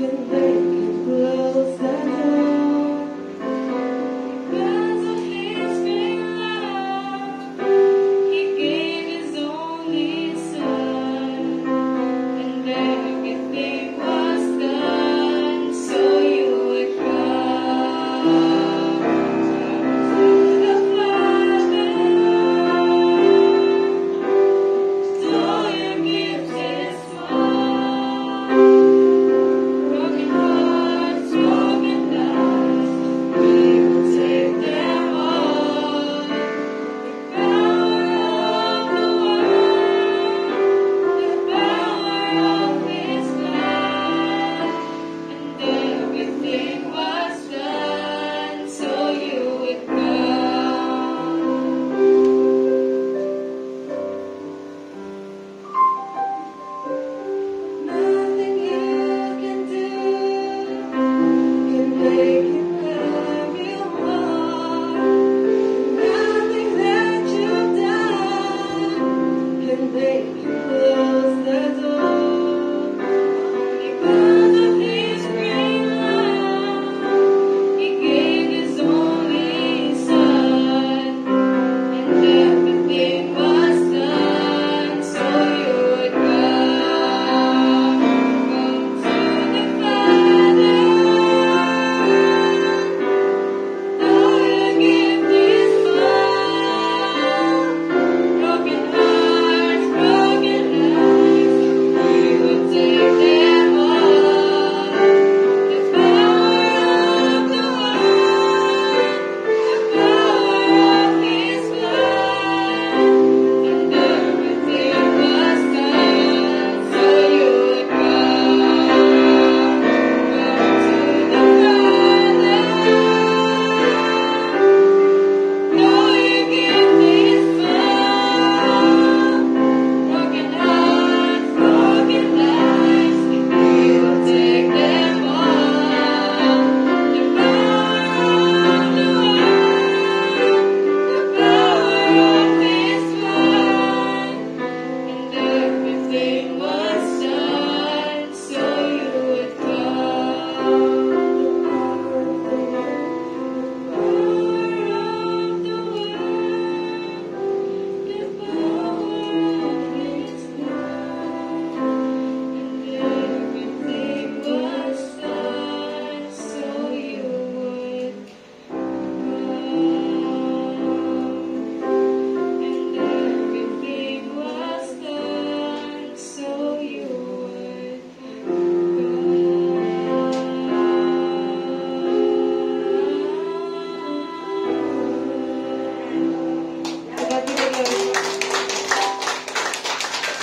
can make